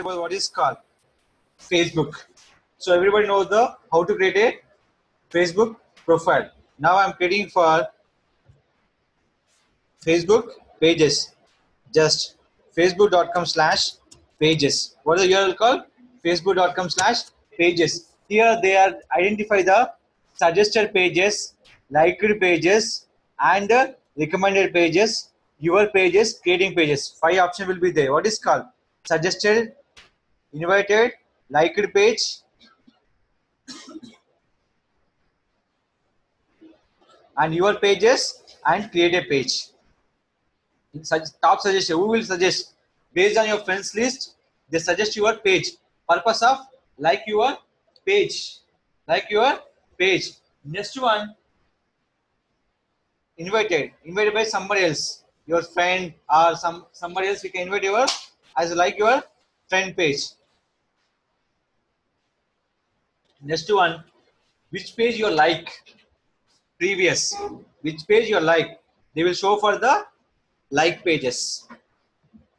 about what is called Facebook. So everybody knows the how to create a Facebook profile. Now I'm creating for Facebook pages. Just facebook.com slash pages. What is the URL called? Facebook.com slash pages. Here they are identify the suggested pages, liked pages, and recommended pages, your pages, creating pages. Five options will be there. What is called? Suggested, invited, liked page, and your pages and create a page. In such top suggestion, who will suggest based on your friends list? They suggest your page. Purpose of like your page, like your page. Next one, invited, invited by somebody else, your friend or some somebody else. We can invite your as like your friend page. Next one, which page you like? Previous. Which page you like? They will show for the like pages.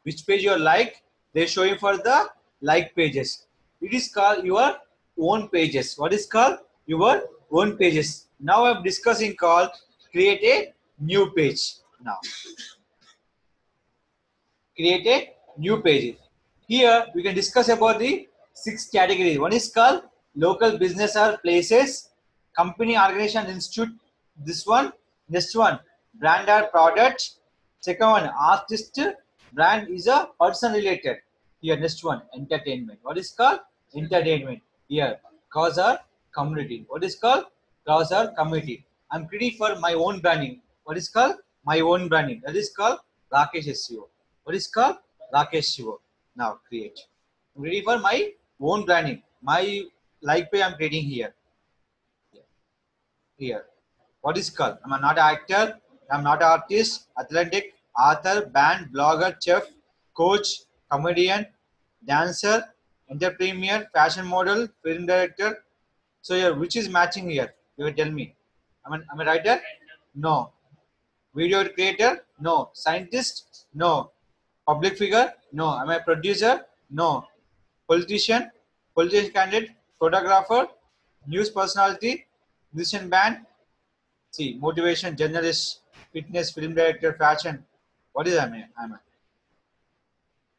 Which page you like? They show you for the like pages. It is called your own pages. What is called? Your own pages. Now i'm discussing called create a new page. Now create a new page. Here we can discuss about the six categories. One is called local business or places company organization institute this one next one brand or product second one artist brand is a person related. Here next one entertainment. What is called? Entertainment. Here cause or community. What is called? Cause or community. I'm creating for my own branding. What is called? My own branding. That is called rakesh seo what is called? Rakesh seo now create. I'm ready for my own branding. My like pay i'm creating here here what is called? I'm not an actor, I'm not an artist, athletic, author, band, blogger, chef, coach, comedian, dancer, entrepreneur, fashion model, film director. So here, which is matching here? You will tell me. I'm I, am a writer? No. Video creator? No. Scientist? No. Public figure? No. Am I a producer? No. Politician? Politician candidate? Photographer? News personality? Musician band? See, motivation, journalist, fitness, film director, fashion. What is I mean? I'm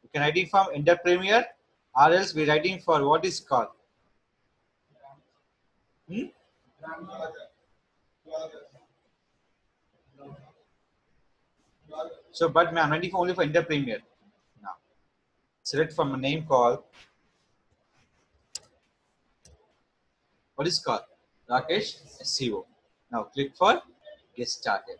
You can writing from entrepreneur or else we writing for what is called. Hmm? So, but I'm writing for only for entrepreneur. Now, select from a name called. What is called? Rakesh SEO. Now click for get started.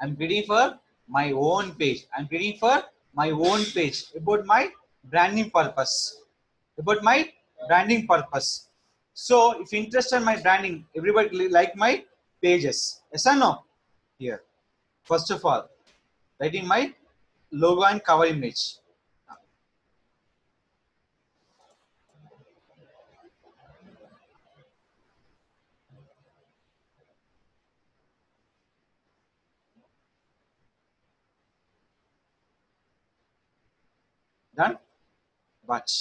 I'm creating for my own page. I'm creating for my own page about my branding purpose. About my branding purpose. So if interested in my branding, everybody like my pages. Yes or no? Here. First of all, writing my logo and cover image. Done watch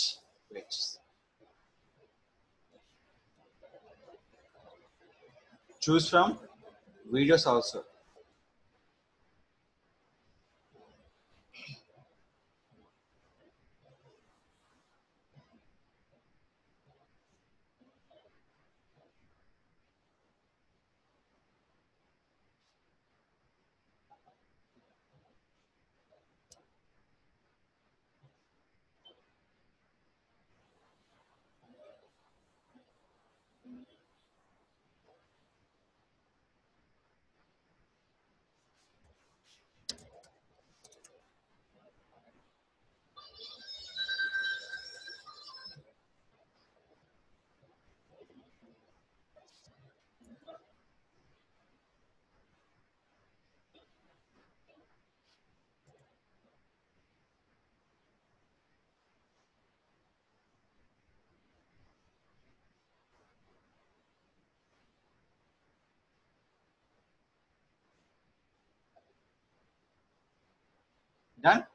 wait. Choose from videos also Done?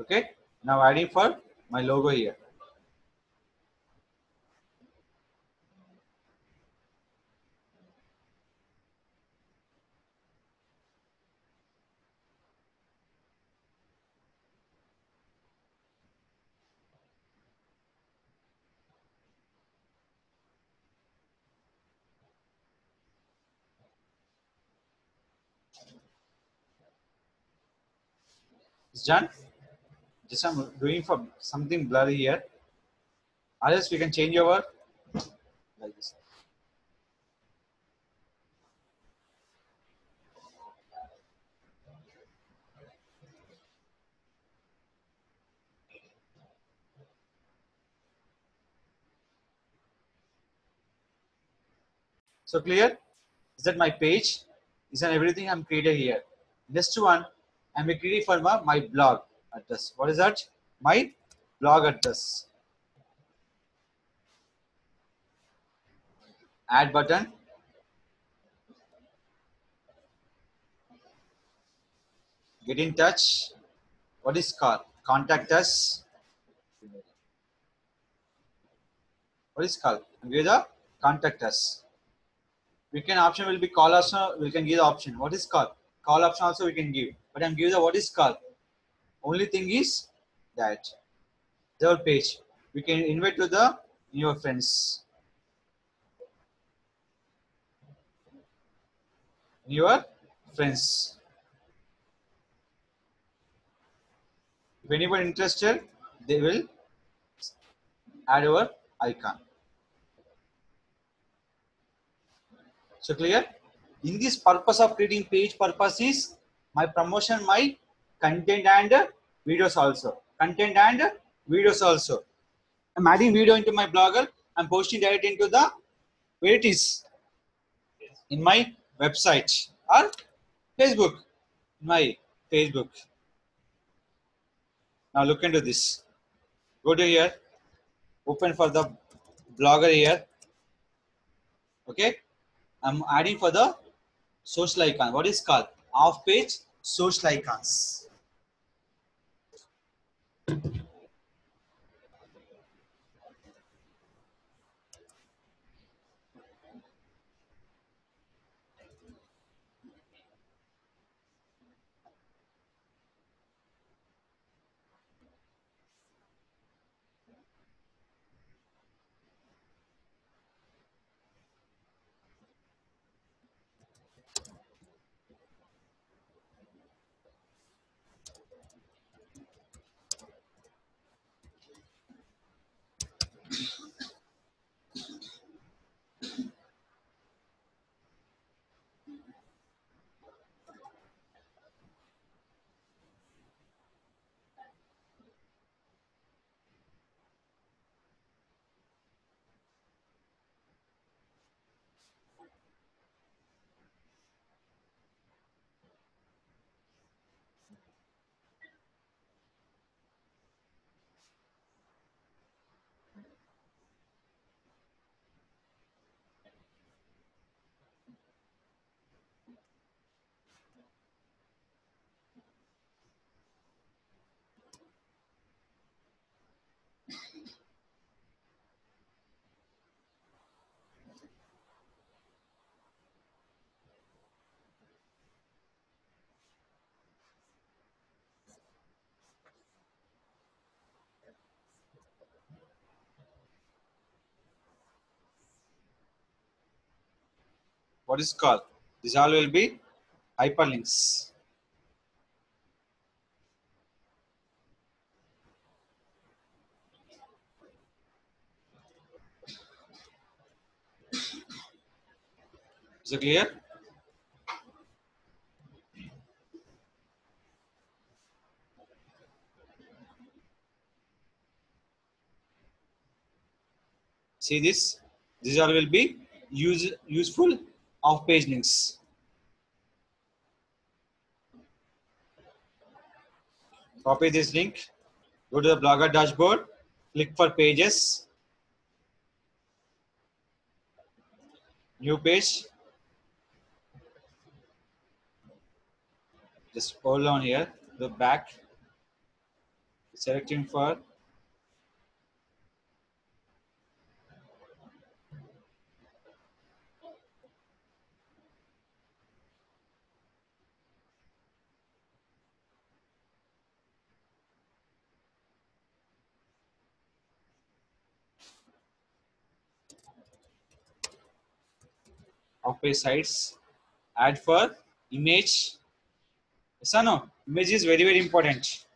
Okay. Now adding for my logo here. It's done. Just I'm doing for something blurry here. Others we can change over like this. So clear? Is that my page? Is that everything I'm created here? Next one, I'm creating for my, blog address. What is that? My blog address. Add button. Get in touch. What is called? Contact us. What is called? Give the contact us. We can option will be call us. We can give the option. What is called? Call option also we can give. But I'm giving the what is called. Only thing is that the page. We can invite to the your friends. Your friends. If anyone interested, they will add our icon. So clear? In this purpose of creating page purpose is my promotion, my content and videos also. Content and videos also. I'm adding video into my blogger. I'm posting that into the where it is in my website or Facebook. My Facebook. Now look into this. Go to here. Open for the blogger here. Okay. I'm adding for the social icon. What is called? Off page social icons. What is called? These all will be hyperlinks. Is it clear? See this? These all will be use, useful off page links. Copy this link, go to the Blogger dashboard, click for pages, new page. Just hold on here, look back. selecting for of page sites add for image. Yes or no? Image is very very important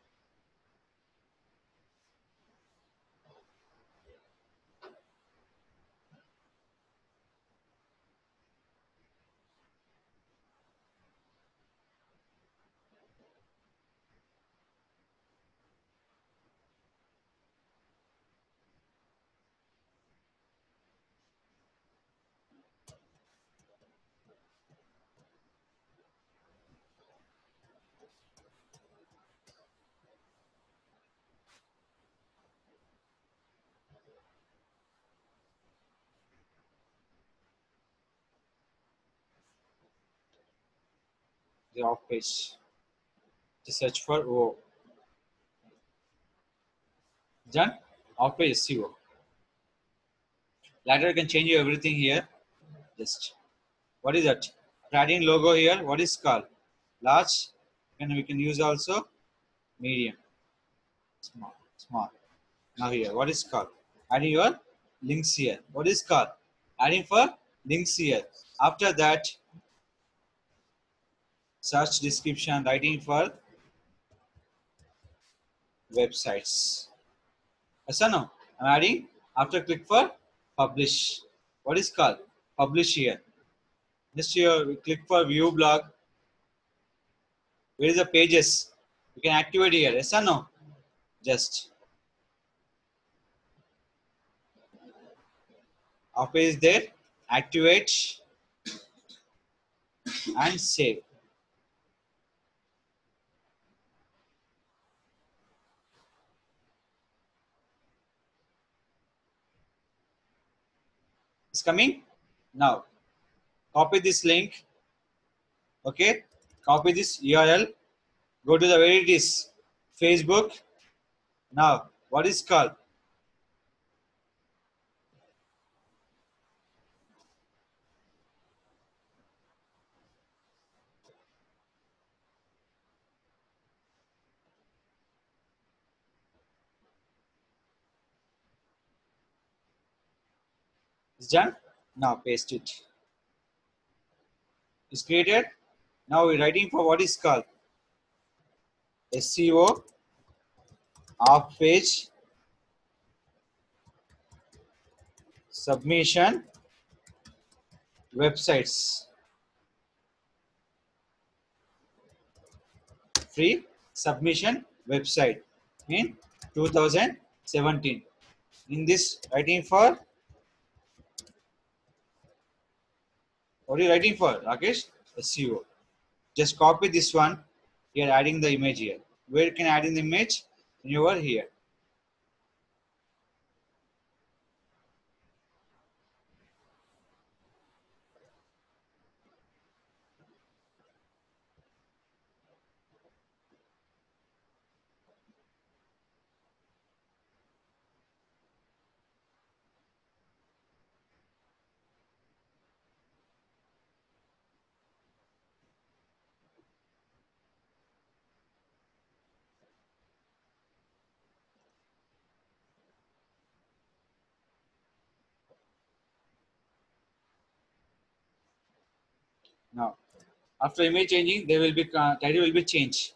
the off page to search for O. Done? Off page SEO. Later you can change everything here. Just what is that? Adding logo here. What is called? Large. And we can use also medium. Small. Small. Now here. What is called? Adding your links here. What is called? Adding for links here. After that, search description writing for websites. Yes or no? I'm adding after click for publish. What is called? Publish here. Just here click for view blog. Where is the pages? You can activate here. Yes or no? Just. Our is there. Activate and save. It's coming now. Copy this link. Okay. Copy this URL. Go to the where it is. Facebook. Now, what is called? Done. Now paste it. It's created. Now we're writing for what is called SEO off page submission websites. Free submission website in 2017. In this writing for What are you writing for, Rakesh? SEO. Just copy this one. You're adding the image here. Where you can add in the image? You are here. Now, after image changing, there will be uh, title will be changed.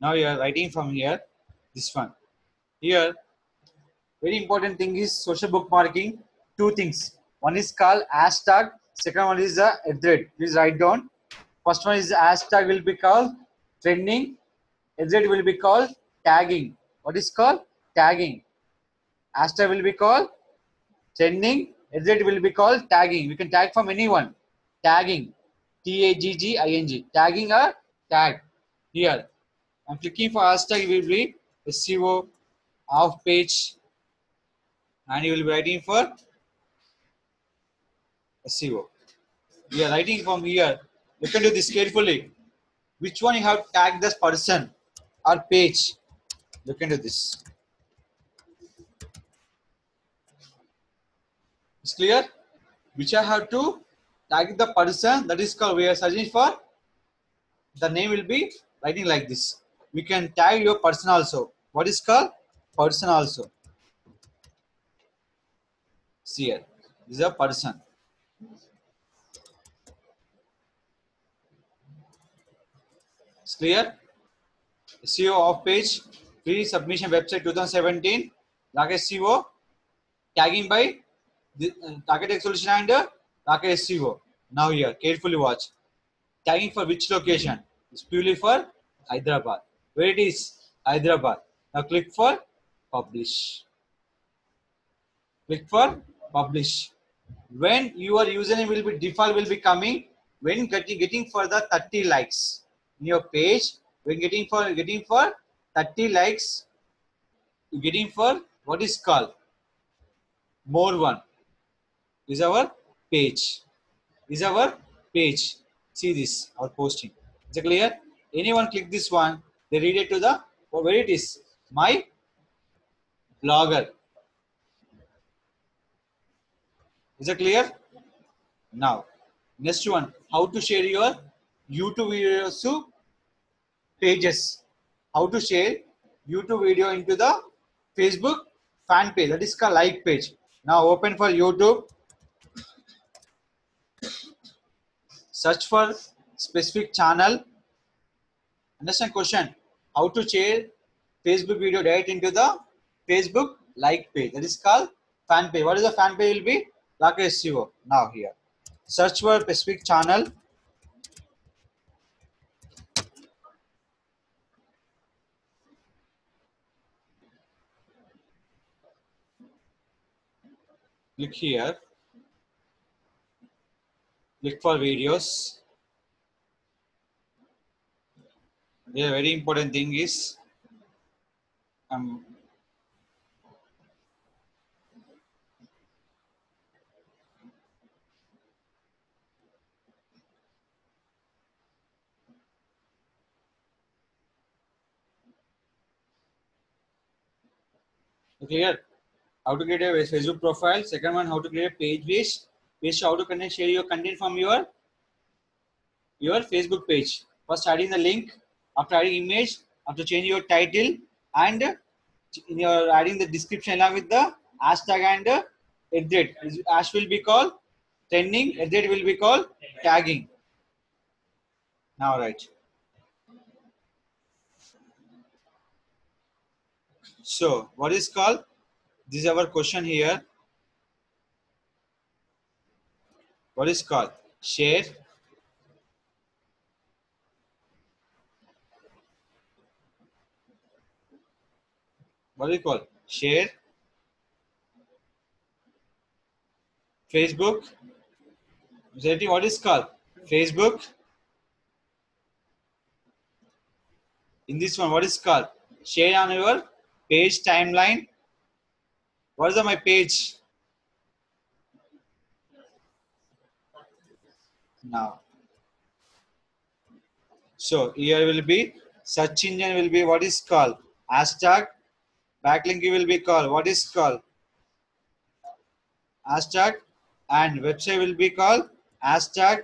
Now you are writing from here, this one. Here, very important thing is social bookmarking. Two things. One is called hashtag. Second one is the thread. Please write down. First one is hashtag will be called trending. Thread will be called tagging. What is called tagging? Hashtag will be called trending. Thread will be called tagging. We can tag from anyone. Tagging. T-A-G-G-I-N-G. Tagging a tag here. I'm clicking for hashtag will be SEO off page and you will be writing for SEO. We are writing from here. Look into this carefully. Which one you have tagged this person or page? Look into this. It's clear? Which I have to tag the person that is called we are searching for. The name will be writing like this. We can tag your person also. What is called? Person also. Here. This is a person. It's clear? SEO off page, free submission website 2017, Rakesh SEO, tagging by the, uh, Target Solution and uh, Rakesh SEO. Now here, carefully watch. Tagging for which location? It's purely for Hyderabad. Where it is? Hyderabad. Now click for publish. Click for publish. When your username will be default will be coming, when getting, getting for the 30 likes in your page, when getting for getting for 30 likes, getting for what is called more one is our page is our page. See this our posting. Is it clear? Anyone click this one they read it to the oh, where it is? My blogger. Is it clear? Now next one. How to share your youtube videos to pages. How to share youtube video into the facebook fan page. That is called like page. Now open for youtube search for specific channel. Understand question? How to share facebook video direct into the facebook like page. That is called fan page. What is the fan page will be? Like SEO now here. Search for specific channel. Click here click for videos. The very important thing is um, how to create a facebook profile. Second one how to create a page page page how to connect share your content from your your facebook page. First adding the link. After adding image after changing your title and in your adding the description along with the hashtag and uh, edit Ash will be called trending edit will be called tagging. Now right. So what is called this is our question here what is called? Share? What do you call share? Facebook? What is called? Facebook? In this one what is called? Share on your page timeline. What is on my page now. So here will be search engine will be what is called? Hashtag backlink will be called what is called? Hashtag and website will be called hashtag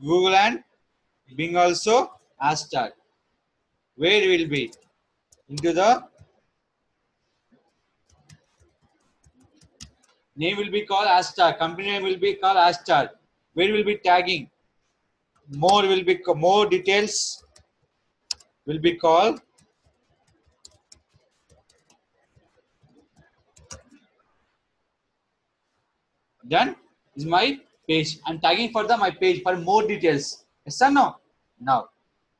google and bing also hashtag where will be? Into the name will be called hashtag company name will be called hashtag where will be tagging? More will be more details will be called. Done? Is my page. I'm tagging for the my page for more details. Yes or no? Now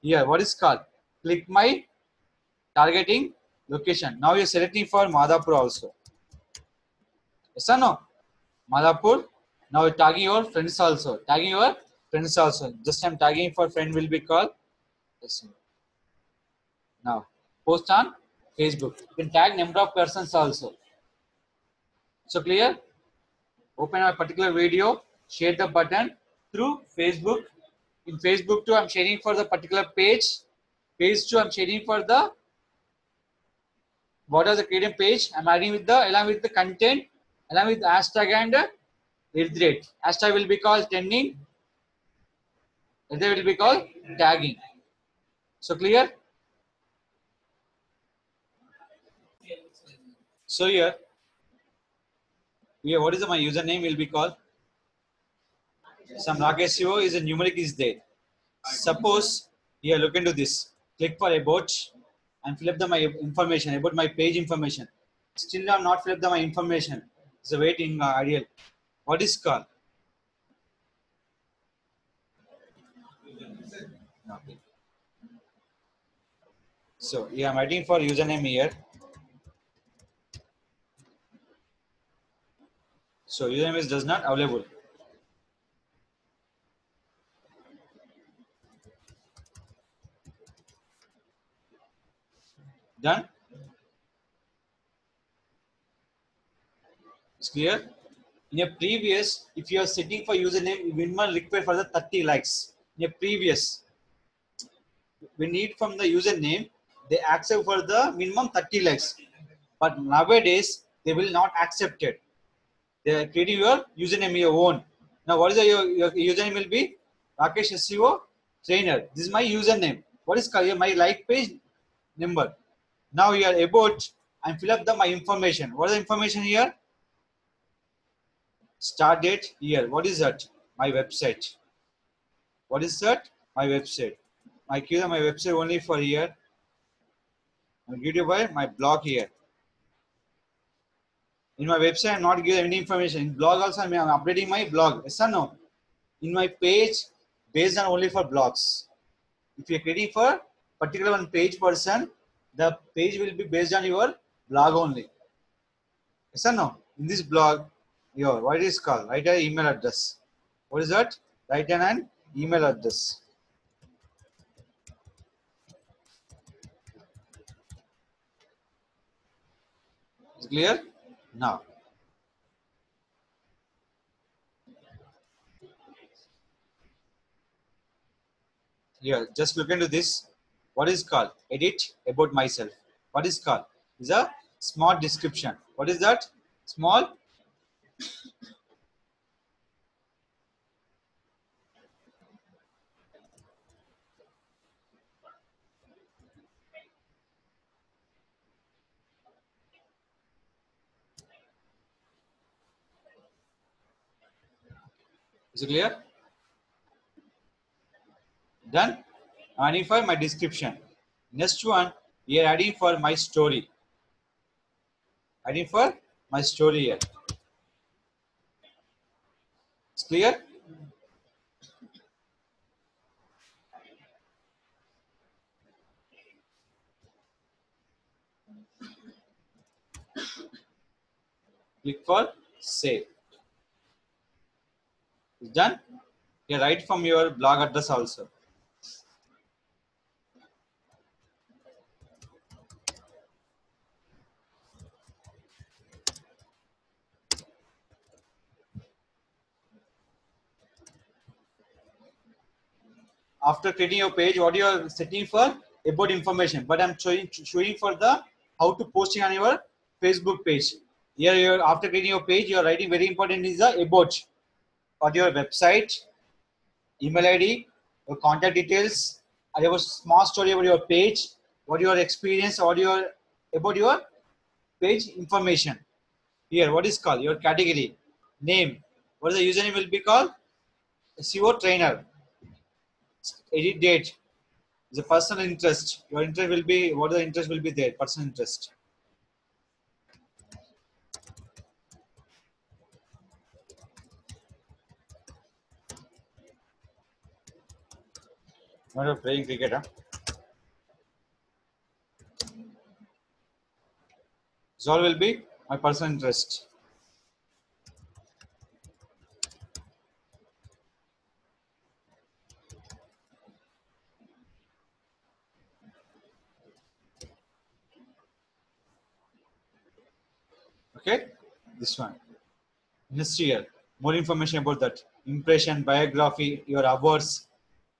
here what is called? Click my targeting location. Now you're selecting for madhapur also. Yes or no? Madhapur now tagging your friends also. Tagging your friends also. Just i'm tagging for friend will be called now post on facebook. You can tag number of persons also. So clear? Open a particular video, share the button through Facebook. In Facebook too, I'm sharing for the particular page. Page two, I'm sharing for the what are the creating page? I'm adding with the along with the content, along with hashtag and rate. Hashtag will be called. Lead rate will be called tagging. So clear? So here, here what is my username will be called? Some Rakesh SEO is a numeric is there. Suppose here look into this. Click for about and fill up the my information about my page information. Still I'm not fill up the my information. It's a waiting uh, ideal. What is called? So yeah, I'm waiting for username here. So username is does not available. Done? It's clear? In a previous, if you are setting for username, minimum required for the 30 likes. In a previous, we need from the username, they accept for the minimum 30 likes. But nowadays, they will not accept it. They are creating your username your own. Now, what is your, your username will be? Rakesh SEO trainer. This is my username. What is my like page number? Now you are about and fill up the my information. What is the information here? Start date here. What is that? My website. What is that? My website. I give my website only for here. I'll give you by my blog here. In my website, I'm not giving any information. In blog also, I'm updating my blog. Yes or no? In my page, based on only for blogs. If you're creating for particular one page person, the page will be based on your blog only. Yes or no? In this blog, your what is called? Write an email address. What is that? Write an email address. Clear? Now. Here, just look into this what is called edit about myself what is called is a small description what is that small Is it clear? Done? I'm adding for my description. Next one, we are adding for my story. Adding for my story here. It's clear? Click for save. It's done. You write from your blog address also. After creating your page, what you are setting for about information. But I'm showing showing for the how to posting on your Facebook page. Here, you're after creating your page, you're writing very important is the about or your website, email ID, your contact details. I have a small story about your page, what your experience, or your about your page information. Here, what is called your category, name. What is the username will be called? SEO trainer edit date is a personal interest. Your interest will be what the interest will be there, personal interest. Not playing cricket, huh? So all will be my personal interest. Okay, this one. Industrial. More information about that. Impression, biography, your awards,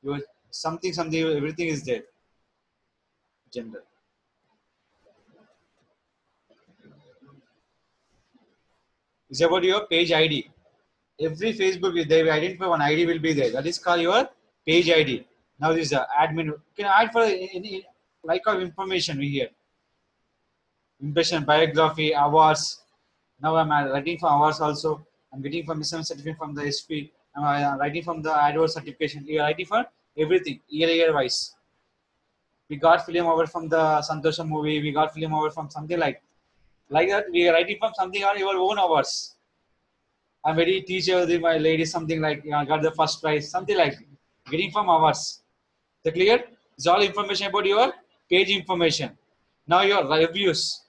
your something, something, everything is there. Gender. It's about your page ID. Every Facebook, they identify one ID will be there. That is called your page ID. Now this is the admin. You can add for any like of information we here. Impression, biography, awards, now I'm writing for awards also. I'm getting from some certificate from the SP. I'm uh, writing from the AdWords certification. You're writing for everything, year year wise. We got Filmfare from the Santosha movie. We got Filmfare from something like like that. We are writing from something on your own hours. I'm very teacher with my lady, something like you know, got the first prize, something like getting from hours. The clear? It's all information about your page information. Now your reviews.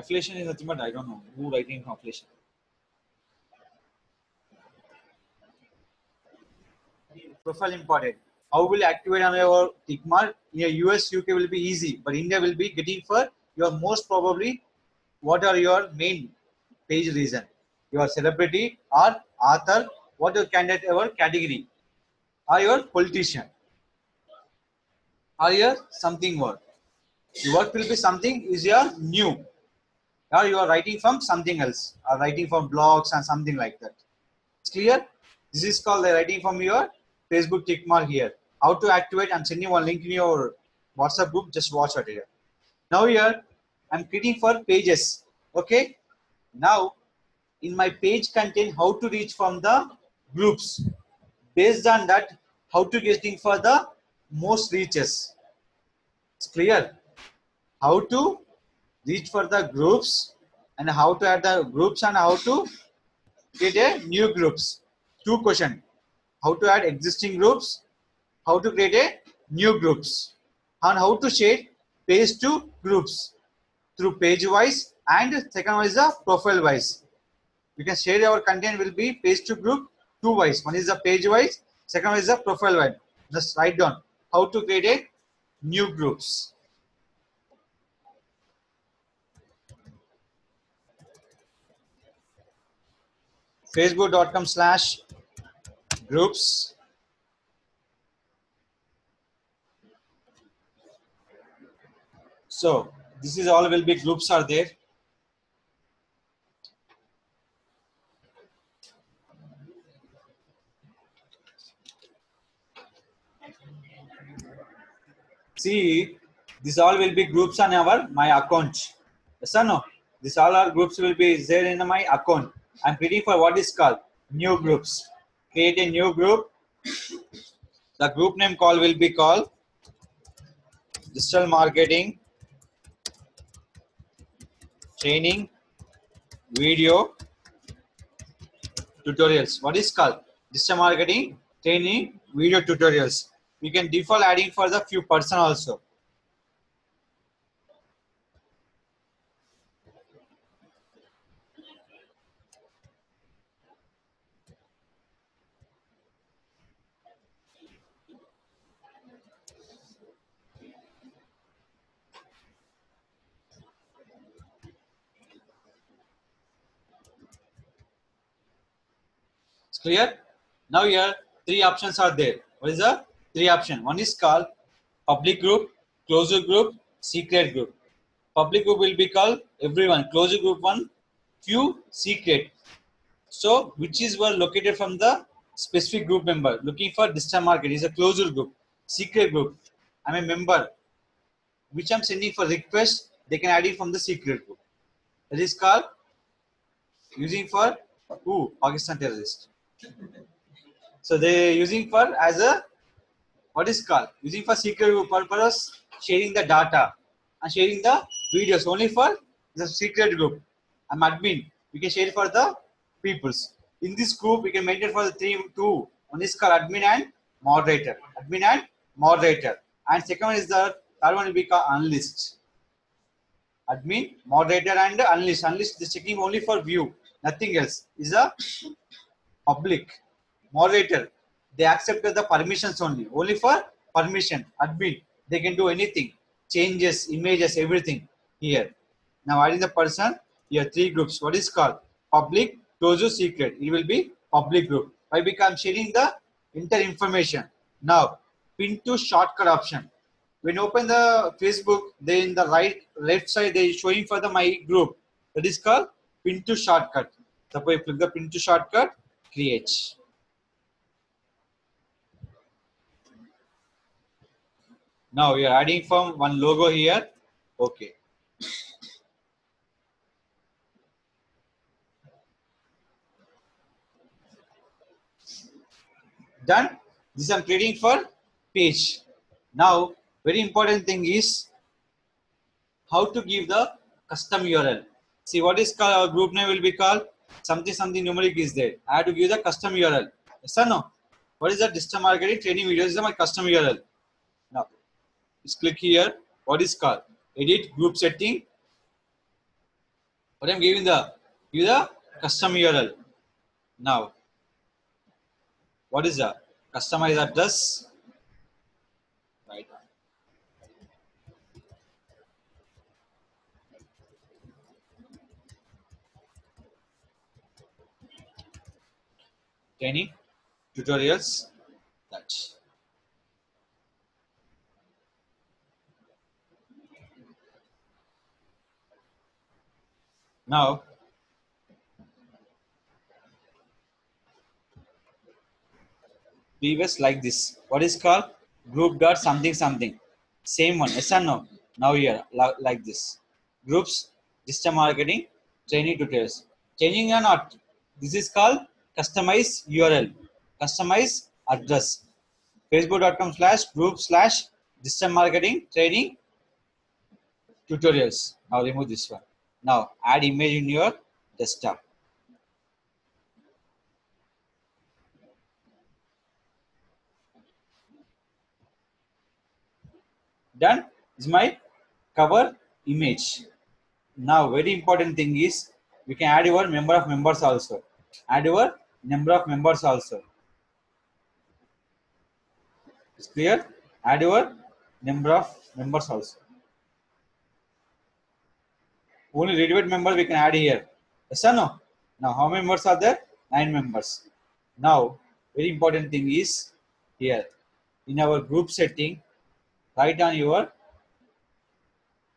Affiliation is but I don't know who writing affiliation. Profile important. How will activate on your tick mark? In US, UK will be easy, but India will be getting for your most probably what are your main page reason? Your celebrity or author, what your candidate ever category? Are your politician? Are your something? Your work will be something is your new or you are writing from something else or writing from blogs and something like that. It's clear? This is called the writing from your facebook tick mark here. How to activate i'm sending one link in your whatsapp group just watch it here. Now here i'm creating for pages okay? Now in my page content how to reach from the groups. Based on that how to getting for the most reaches. It's clear? How to reach for the groups and how to add the groups and how to create a new groups. Two question. How to add existing groups, how to create a new groups and how to share page to groups through page wise and second one is the profile wise. We can share our content will be page to group two wise. One is the page wise, second one is the profile wise. Just write down how to create a new groups. facebook.com slash groups. So this is all will be groups are there. See this all will be groups on our my account. Yes or no? This all our groups will be there in my account I'm creating for what is called new groups. Create a new group. The group name call will be called digital marketing training video tutorials. What is called digital marketing training video tutorials. We can default adding for the few person also. Clear? Now here three options are there. What is the three option? One is called public group, closed group, secret group. Public group will be called everyone. Closed group one, few, secret. So which is were located from the specific group member looking for distant market is a closed group. Secret group. I'm a member which I'm sending for request. They can add it from the secret group. That is called using for who Pakistan terrorist. So they using for as a what is called using for secret purpose sharing the data and sharing the videos only for the secret group. I'm admin. We can share for the peoples. In this group, we can maintain for the three two. One is called admin and moderator. Admin and moderator. And second one is the third one will be called unlist. Admin, moderator, and unlist. Unlist is checking only for view. Nothing else. Is a public moderator they accepted the permissions only only for permission admin they can do anything changes images everything here now adding the person here three groups what is called public closed secret it will be public group Why? Because I'm sharing the inter information. Now, pin to shortcut option. When open the Facebook, they in the right left side they showing for the my group. That is called pin to shortcut. Suppose you click the pin to shortcut, create. Now we are adding from one logo here. Okay. Done. This I'm creating for page. Now, very important thing is how to give the custom URL. See what is called, our group name will be called something something numeric is there. I have to give the custom URL. Yes or no? What is the digital marketing training videos? This is my custom URL. Now, just click here. What is called? Edit group setting. What I'm giving the give the custom URL. Now, what is the customize address? Right. Training tutorials. That. Now, previous like this. What is called group dot something something. Same one. Yes or no? Now here like this. Groups digital marketing training tutorials. Changing or not? This is called customize URL. Customize address. Facebook.com slash group slash digital marketing training tutorials. Now remove this one. Now add image in your desktop. Done. Is my cover image. Now very important thing is we can add your member of members also. Add your number of members also. It's clear? Add your number of members also. Only readable member we can add here. Yes or no? Now how many members are there? Nine members. Now very important thing is here in our group setting write down your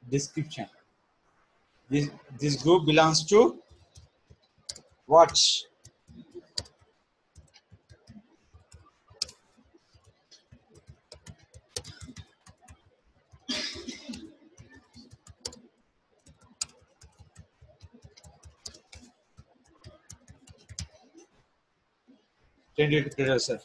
description. This this group belongs to watch. You, sir.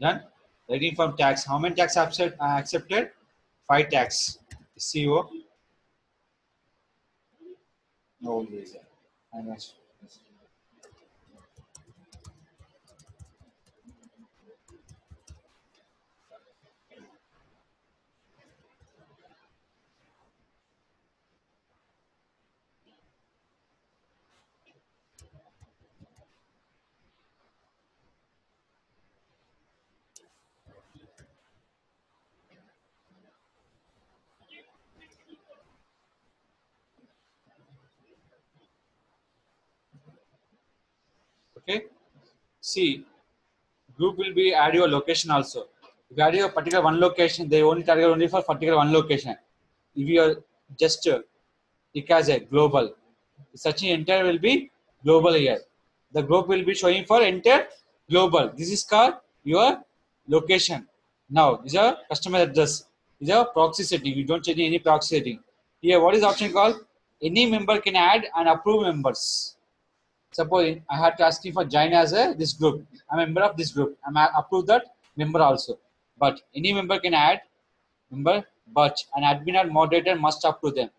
Done. Writing from tax. How many tax accept, uh, accepted? Five tax. SEO. No reason. I must. Okay. See, group will be add your location also. If you add your particular one location, they only target only for particular one location. If you are just uh, it as a global, such an entire will be global here. The group will be showing for entire global. This is called your location. Now, is a customer address. Is a proxy setting. You don't change any proxy setting. Here, what is option called? Any member can add and approve members suppose I had to ask you for join as a this group. I'm a member of this group. I'm a- approve that member also. But any member can add member, but an admin or moderator must approve them.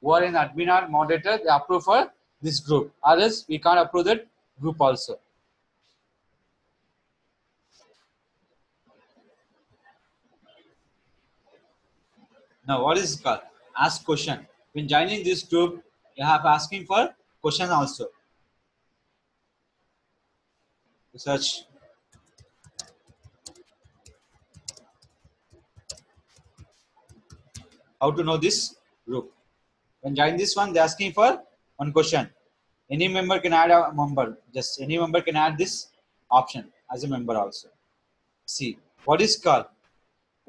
Who are in admin or moderator, they approve for this group. Others, we can't approve that group also. Now, what is called? Ask question. When joining this group, you have asking for question also research. How to know this? Group when join this one they're asking for one question. Any member can add a member. Just any member can add this option as a member also. See what is called?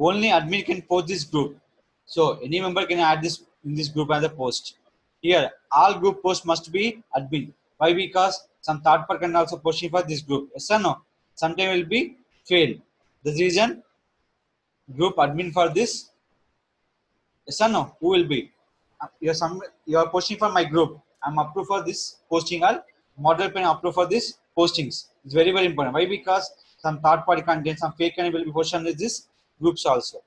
Only admin can post this group. So any member can add this in this group as a post. Here all group post must be admin. Why? Because some third part can also posting for this group. Yes or no? Sometime will be fail. The reason group admin for this. Yes or no? Who will be? Uh, You're some you are posting for my group. I'm approved for this posting or model pen approved for this postings. It's very very important. Why? Because some third party content, some fake content will be posted in this groups also.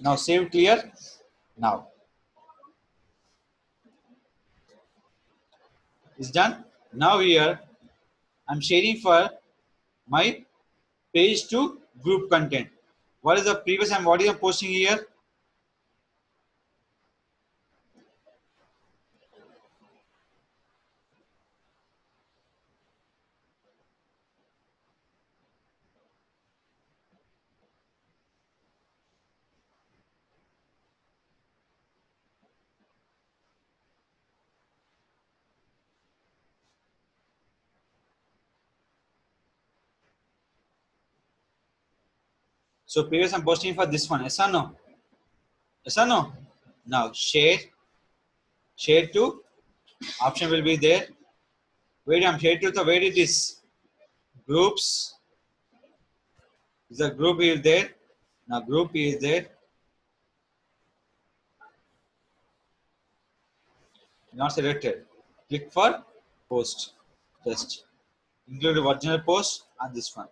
Now save clear. Now is done. Now here I'm sharing for my page to group content. What is the previous and what is I'm posting here? So previous I'm posting for this one. Yes or no? Yes or no? Now share. Share to option will be there. Wait, I'm share to the where it is. Groups. Is the group is there. Now group is there. Not selected. Click for post. Just include original post and this one.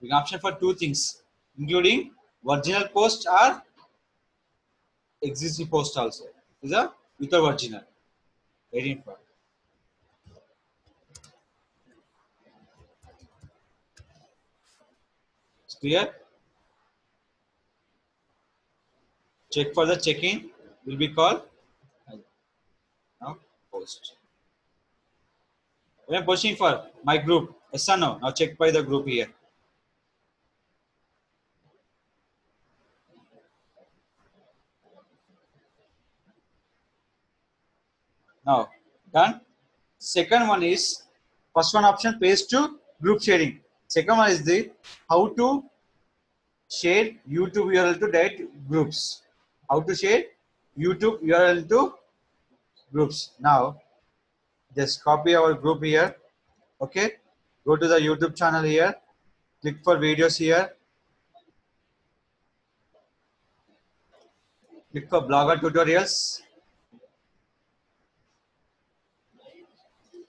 We can option for two things, including original post or existing post also. Is a without original. Very important. It's clear? Check for the check-in will be called now post. When I'm posting for my group, yes or no? Now check by the group here. Now done. Second one is first one option page to group sharing. Second one is the how to share YouTube URL to direct groups. How to share YouTube URL to groups. Now just copy our group here. Okay. Go to the YouTube channel here. Click for videos here. Click for blogger tutorials.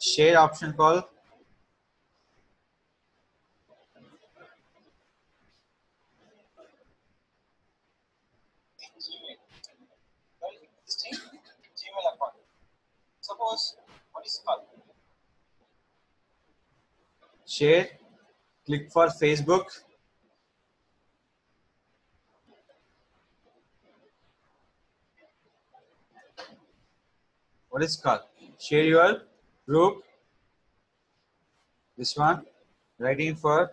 Share option call Suppose what is called? Share. Click for Facebook. What is called? Share your group. This one. Writing for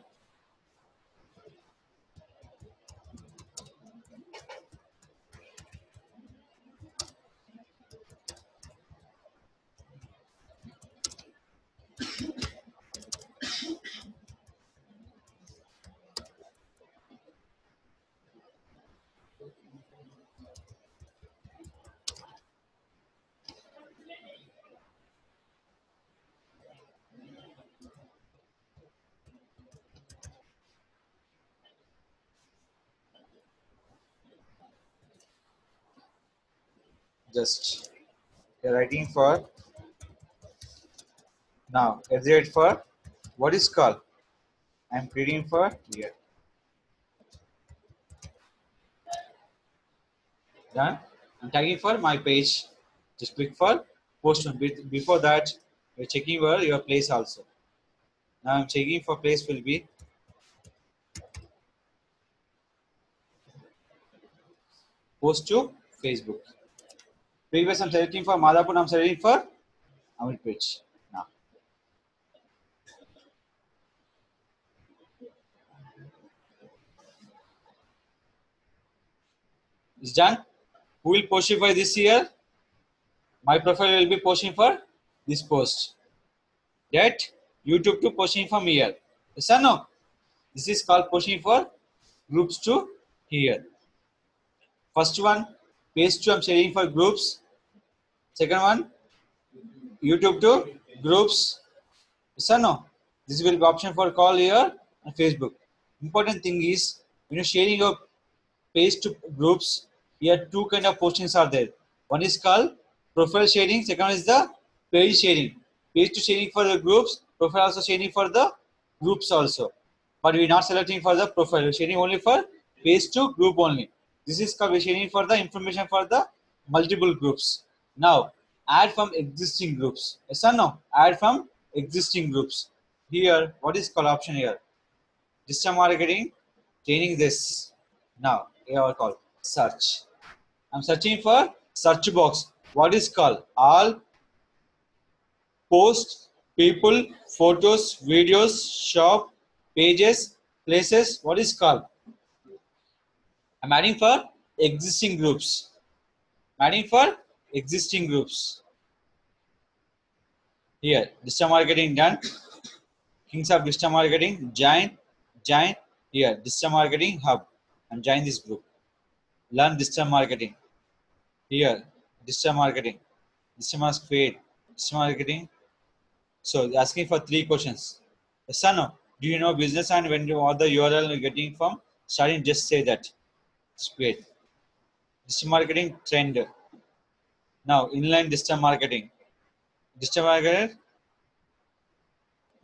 just writing for now is it for what is called? I'm creating for here. Done? I'm tagging for my page. Just click for post one. Before that you're checking for your place also. Now i'm checking for place will be post to facebook Previous I'm selecting for Madhapur, I'm selecting for Amit page. Now. It's done. Who will post it for this year? My profile will be posting for this post. That YouTube to posting from here. Yes or no? This is called posting for groups to here. First one, page two I'm sharing for groups. Second one, YouTube to groups. Yes or no? This will be option for call here and Facebook. Important thing is when you're sharing your page to groups, here two kind of postings are there. One is called profile sharing, second is the page sharing. Page to sharing for the groups, profile also sharing for the groups also. But we're not selecting for the profile, we're sharing only for page to group only. This is called for the information for the multiple groups. Now, add from existing groups. Yes or no? Add from existing groups. Here, what is called option here? Digital marketing, training this. Now, here are called search. I'm searching for search box. What is called? All post, people, photos, videos, shop, pages, places. What is called? I'm adding for existing groups. I'm adding for existing groups. Here, digital marketing done. Kings of digital marketing, join, join here, digital marketing hub and join this group. Learn digital marketing. Here, digital marketing, digital marketing, create, digital marketing. So asking for three questions. Yes or no? Do you know business and when you what the URL you're getting from? Starting just say that. Great. Digital marketing trend. Now inline digital marketing. Digital marketing.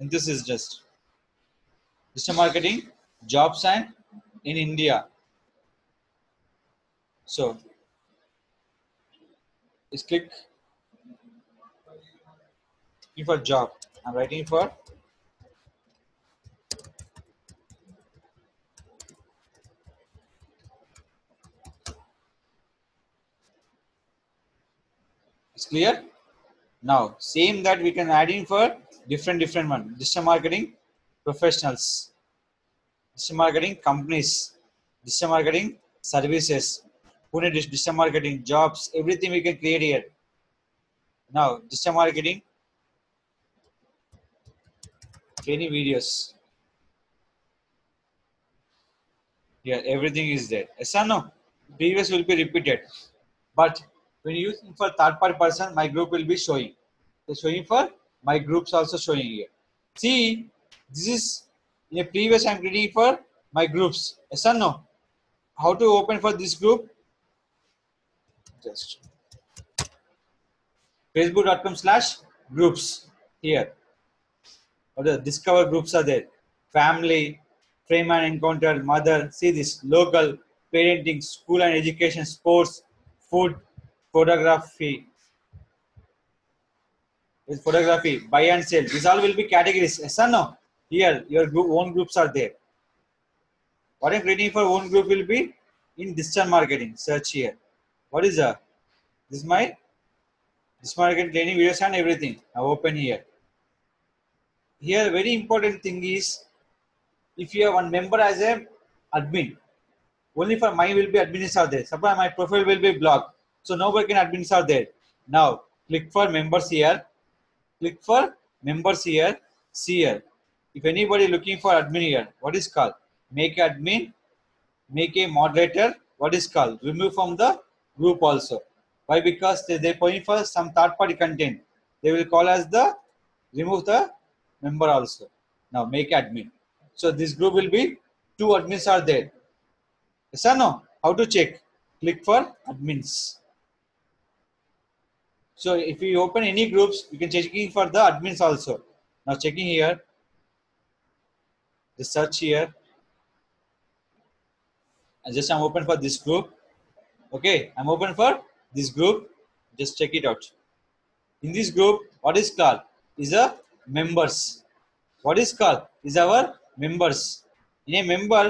And this is just digital marketing jobs and in India. So let's click looking for job. I'm writing for it's clear? Now same that we can add in for different different one. Digital marketing professionals. Digital marketing companies. Digital marketing services. Pune dis- digital marketing? Jobs. Everything we can create here. Now digital marketing training videos. Yeah, everything is there. Yes or no? Previous will be repeated. But when you using for third party person my group will be showing. So showing for my groups also showing here. See this is in a previous i'm creating for my groups. Yes or no? How to open for this group? Just facebook.com slash groups here. Or the discover groups are there? Family frame and encounter mother see this local parenting school and education sports food photography. Is photography buy and sell. These all will be categories. Yes or no? Here your group, own groups are there. What i'm creating for own group will be in digital marketing. Search here. What is that? This is my this marketing training videos and everything. I open here. Here very important thing is if you have one member as a admin only for my will be admins are there. Suppose my profile will be blocked so nobody can admins are there. Now click for members here. Click for members here. See here. If anybody looking for admin here what is called? Make admin make a moderator. What is called? Remove from the group also. Why? Because they, they point for some third party content. They will call as the remove the member also. Now make admin. So this group will be two admins are there. Yes or no? How to check? Click for admins so if you open any groups you can checking for the admins also. Now checking here. The search here. And just i'm open for this group. Okay i'm open for this group. Just check it out. In this group what is called is a members. What is called is our members. In a member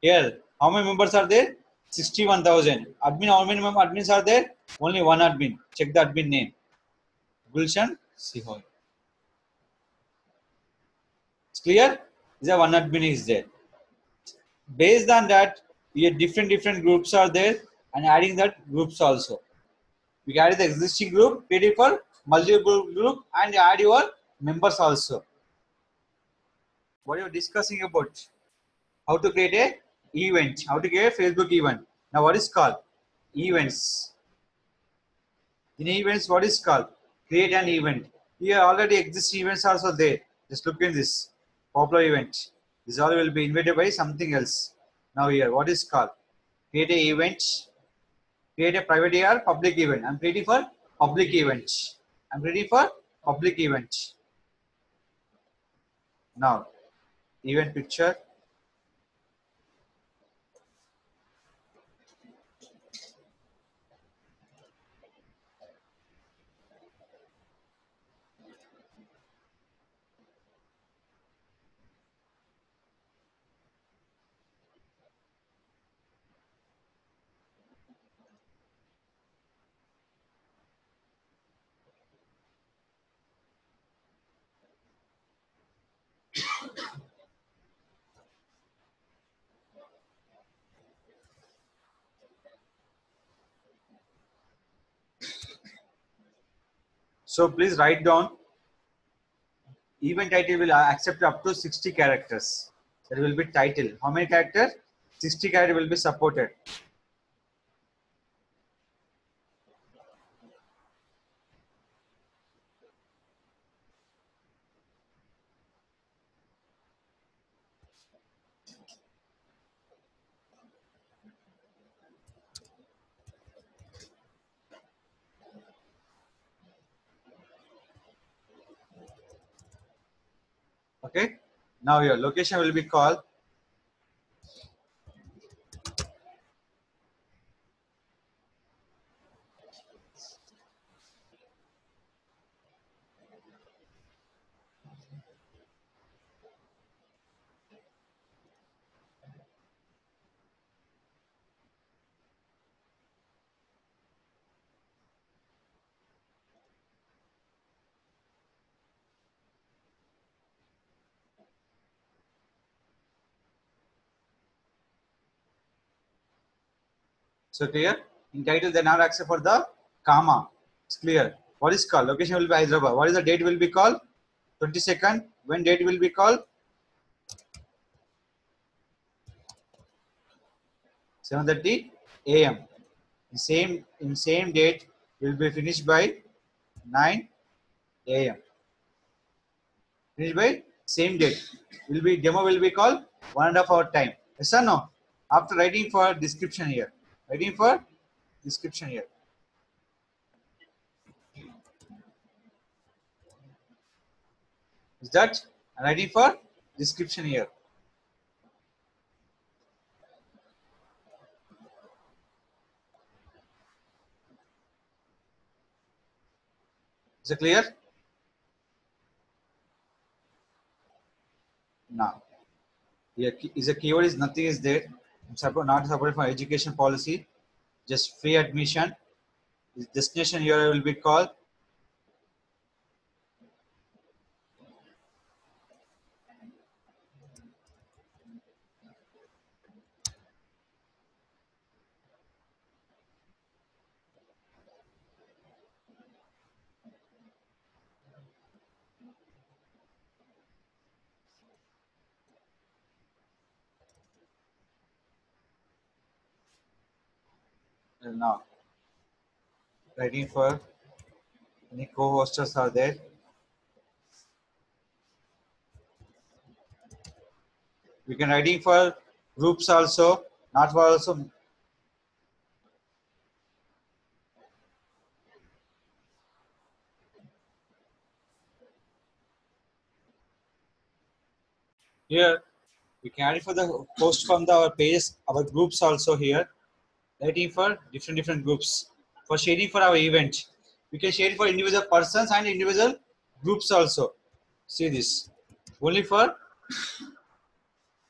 here how many members are there? 61000 admin how many admins are there? Only one admin. Check the admin name gulshan sihoy it's clear a one admin is there based on that we have different different groups are there and adding that groups also. We can add the existing group, it for multiple group and add your members also. What you are you discussing about? How to create a event, how to create a Facebook event. Now what is called? Events. In events, what is called? Create an event. Here already existing events also there. Just look in this popular event. This all will be invited by something else. Now here, what is called? Create a event. Create a private or public event. I'm ready for public event. I'm ready for public event. Now, event picture. So please write down event title will accept up to 60 characters. There will be title. How many characters? 60 character will be supported. Okay. Now your location will be called So clear? In title, they not accept for the comma. It's clear. What is called? Location will be Hyderabad. What is the date will be called? 22nd. When date will be called? 7:30 a.m. In same in same date will be finished by 9 a.m. Finished by same date. Will be demo will be called one and a half hour time. Yes or no? After writing for description here. Waiting for description here. Is that writing for description here? Is it clear? Now, here is a keyword is nothing is there support, not supported for education policy, just free admission. Destination here will be called and now. Ready for any co-hosters are there? We can writing for groups also not for also. Here we can for the post from the our pages our groups also here writing for different different groups. For sharing for our event. We can share it for individual persons and individual groups also. See this. Only for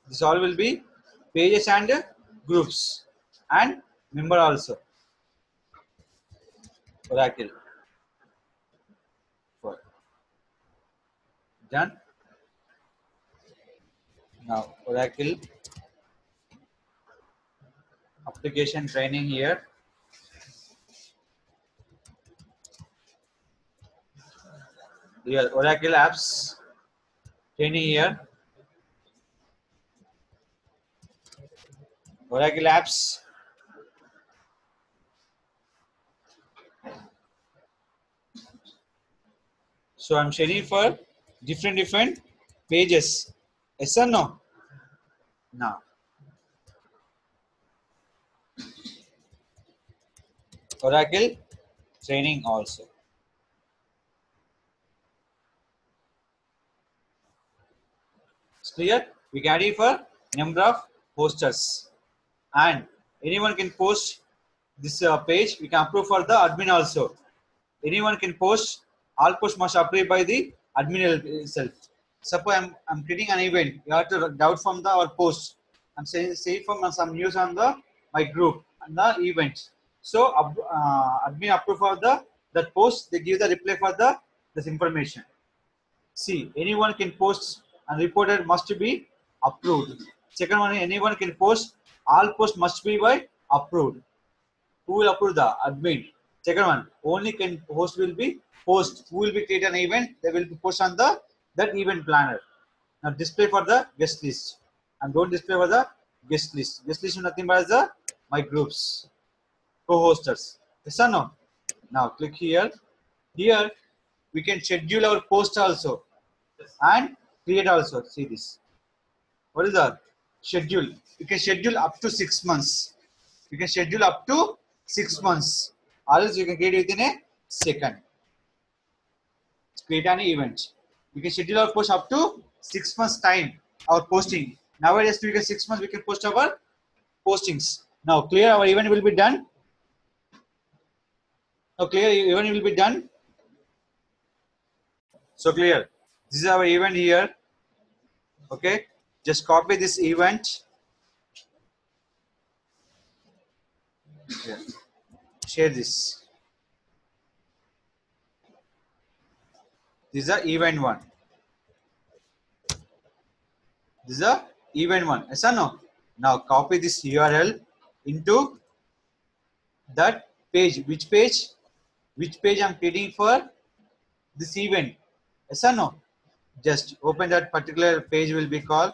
this all will be pages and groups. And member also. Oracle for. Done. Now oracle application training here. The Oracle apps training here. Oracle apps. So I'm sharing for different different pages. Yes or no? No. Oracle training also. It's clear? We add for number of posters and anyone can post this uh, page. We can approve for the admin also. Anyone can post. All posts must approved by the admin itself. Suppose I'm, I'm creating an event. You have to doubt from the our post. I'm saying say from some news on the my group and the event. So uh, admin approve for the that post. They give the reply for the this information. See, anyone can post and reported must be approved. Second one, anyone can post. All post must be by approved. Who will approve the admin? Second one, only can host will be post. Who will be create an event? They will be post on the that event planner. Now display for the guest list and don't display for the guest list. Guest list is nothing but the my groups, co-hosters. Yes or no? Now click here. Here we can schedule our post also and create also. See this. What is that? Schedule. You can schedule up to six months. You can schedule up to six months. Or else you can create within a second. Create an event. We can schedule our post up to six months time. Our posting. Nowadays, we can six months we can post our postings. Now clear our event will be done. Now clear event will be done. So clear. This is our event here. Okay. Just copy this event. Yeah. Share this. This is event one. This is event one. Yes or no? Now copy this URL into that page. Which page? Which page I'm creating for this event? Yes or no? Just open that particular page will be called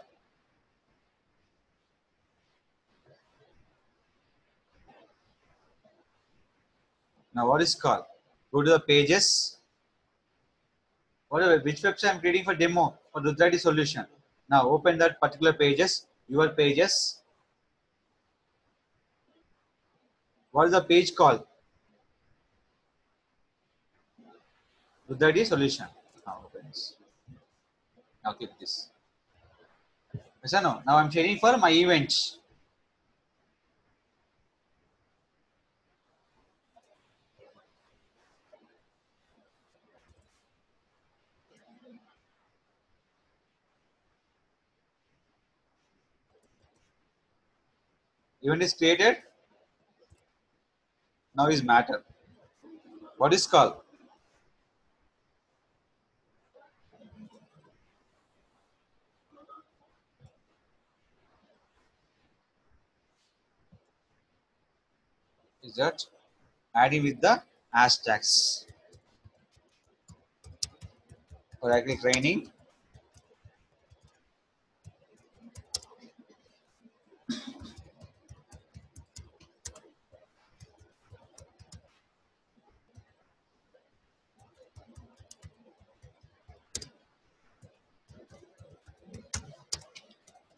Now what is called? Go to the pages. Whatever, which website I'm creating for demo for the Rudrati solution. Now open that particular pages, your pages. What is the page called? Rudrati solution. Ah, now open this. Now click this. Yes or no? Now I'm sharing for my events. event is created now is matter what is called that adding with the hashtags Oracle training.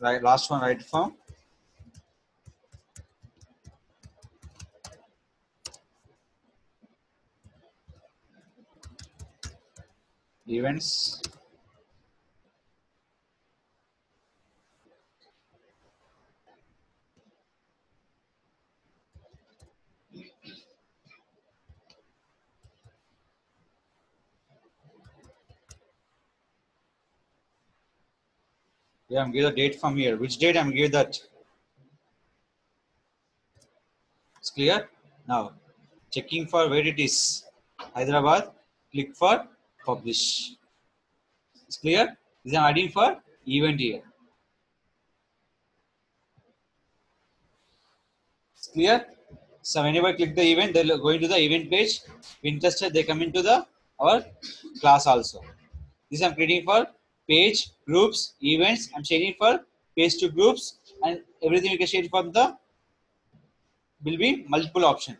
Right last one right form events Yeah, I'm give the date from here. Which date I'm give that? It's clear? Now, checking for where it is. Hyderabad, click for publish. It's clear? This I'm adding for event here. It's clear? So whenever I click the event, they'll go into the event page. If interested, they come into the our class also. This I'm creating for page, groups, events. I'm sharing for page to groups and everything we can share from the will be multiple option.